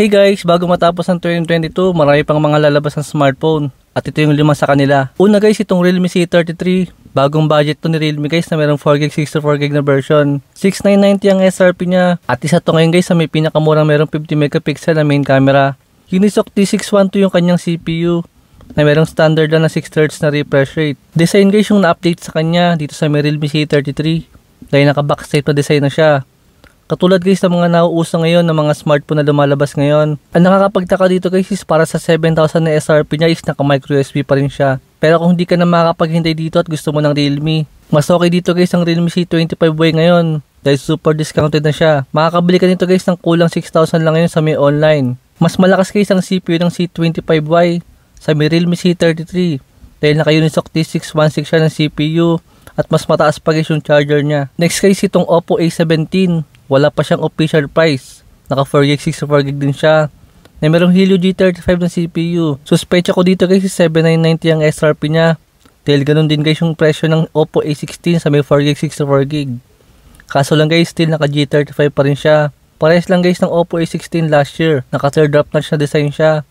Hey guys, bago matapos ang 2022, marami pang mga lalabas ng smartphone. At ito yung lima sa kanila. Una guys, itong Realme C33. Bagong budget to ni Realme guys na merong 4GB, 64GB na version. 6990 ang SRP niya. At isa to ngayon guys sa may pinakamurang merong 50 megapixel na main camera. Unisoc T612 yung kanyang CPU na merong standard lang na 6Hz na refresh rate. Design guys yung na-update sa kanya dito sa may Realme C33. Dahil naka-backstep na design na siya. Katulad guys ng mga nauuso ngayon ng mga smartphone na lumalabas ngayon. Ang nakakapagtaka dito guys is para sa 7,000 na SRP niya is naka micro USB pa rin siya. Pero kung hindi ka na makapaghintay dito at gusto mo ng Realme, mas okay dito guys ang Realme C25Y ngayon dahil super discounted na siya. Makakabili ka nito guys ng kulang 6,000 lang ngayon sa may online. Mas malakas guys ang CPU ng C25Y sa may Realme C33 dahil naka Unisoc T616 siya ng CPU at mas mataas pa guys yung charger niya. Next guys itong Oppo A17 wala pa siyang official price. Naka 4GB, 64GB din siya. Na merong Helio G35 na CPU. Suspecha ko dito guys, 7990 ang SRP niya. Dahil ganun din guys yung presyo ng Oppo A16 sa may 4GB, 64GB. Kaso lang guys, still naka G35 pa rin siya. Parehas lang guys ng Oppo A16 last year. Naka third drop notch na design siya.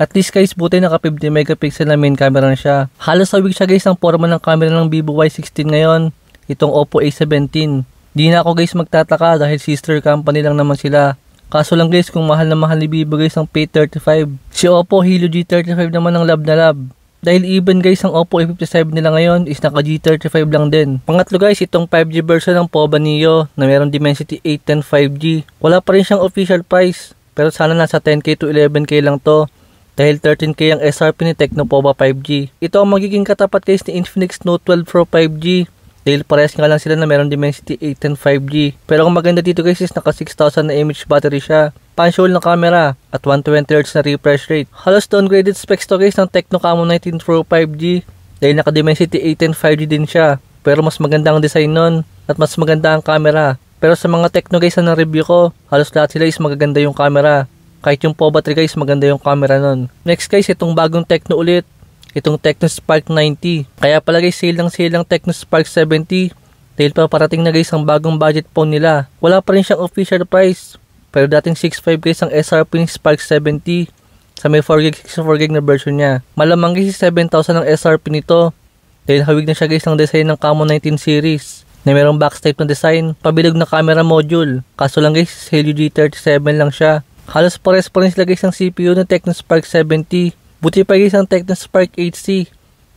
At least guys, buti naka 50 megapixel na main camera na siya. Halos sawig siya guys ang forma ng camera ng Vivo Y16 ngayon. Itong Oppo A17. Di na ako guys magtataka dahil sister company lang naman sila. Kaso lang guys kung mahal na mahal ni Vivo guys ang P35. Si Oppo Helio G35 naman ang lab na lab. Dahil even guys ang Oppo A57 nila ngayon is naka G35 lang din. Pangatlo guys itong 5G version ng Poba Neo na meron Dimensity 810 5G. Wala pa rin siyang official price pero sana nasa 10k to 11k lang to dahil 13k ang SRP ni Tecno Poba 5G. Ito ang magiging katapat guys ni Infinix Note 12 Pro 5G dahil parehas nga lang sila na meron Dimensity 8 and 5G. Pero ang maganda dito guys is naka 6000 na mAh battery siya. Pan-shoal na camera at 120Hz na refresh rate. Halos downgraded specs to guys ng Tecno Camo 19 Pro 5G. Dahil naka Dimensity 8 and 5G din siya. Pero mas maganda ang design nun at mas maganda ang camera. Pero sa mga Tecno guys na review ko, halos lahat sila is magaganda yung camera. Kahit yung PO battery guys, maganda yung camera nun. Next guys, itong bagong Tecno ulit itong Tecno Spark 90. Kaya pala guys, sale lang sale lang Tecno Spark 70. Dahil pa parating na guys ang bagong budget phone nila. Wala pa rin siyang official price. Pero dating 6.5 guys ang SRP ng Spark 70 sa may 4GB, 64GB na version niya. Malamang guys 7,000 ang SRP nito. Dahil hawig na siya guys ng design ng Camo 19 series na mayroong backstep na design, pabilog na camera module. Kaso lang guys, Helio G37 lang siya. Halos pares pa rin sila guys ng CPU ng Tecno Spark 70 Buti pa guys ang Tecno Spark HC.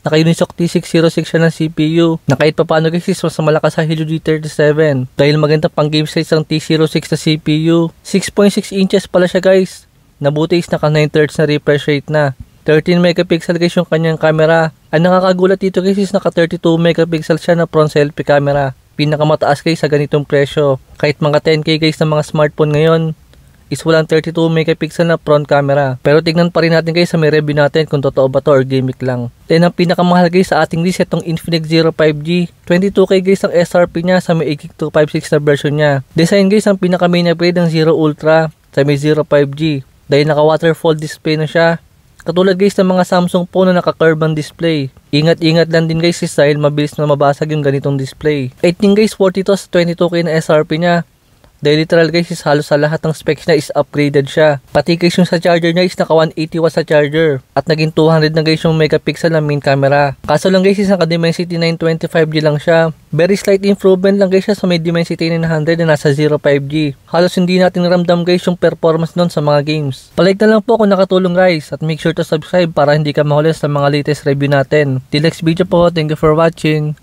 Naka Unisoc T606 siya ng CPU. Na kahit pa paano guys is mas malakas sa Helio G37. Dahil maganda pang game size ang T06 na CPU. 6.6 inches pala siya guys. Nabuti is naka 9 Hz na refresh rate na. 13 megapixel guys yung kanyang camera. Ang nakakagulat dito guys is naka 32 megapixel siya na front selfie camera. Pinakamataas guys sa ganitong presyo. Kahit mga 10k guys ng mga smartphone ngayon, is walang 32 megapixel na front camera. Pero tignan pa rin natin guys sa may review natin kung totoo ba to or gimmick lang. Then ang pinakamahal guys sa ating list itong Infinix Zero 5G. 22k guys ang SRP niya sa may 8256 na version niya. Design guys ang pinaka main upgrade ng Zero Ultra sa may Zero 5G. Dahil naka waterfall display na siya. Katulad guys ng mga Samsung phone na naka-curve display. Ingat-ingat lang din guys dahil mabilis na mabasag yung ganitong display. I think guys 40 to 22k na SRP niya. Dahil literal guys is halos sa lahat ng specs niya is upgraded siya. Pati guys yung sa charger niya is naka 180 watts sa charger. At naging 200 na guys yung megapixel ng main camera. Kaso lang guys is naka Dimensity 925G lang siya. Very slight improvement lang guys siya sa may Dimensity 900 na nasa 05G. Halos hindi natin ramdam guys yung performance nun sa mga games. Palike na lang po kung nakatulong guys at make sure to subscribe para hindi ka mahuli sa mga latest review natin. Till next video po, thank you for watching.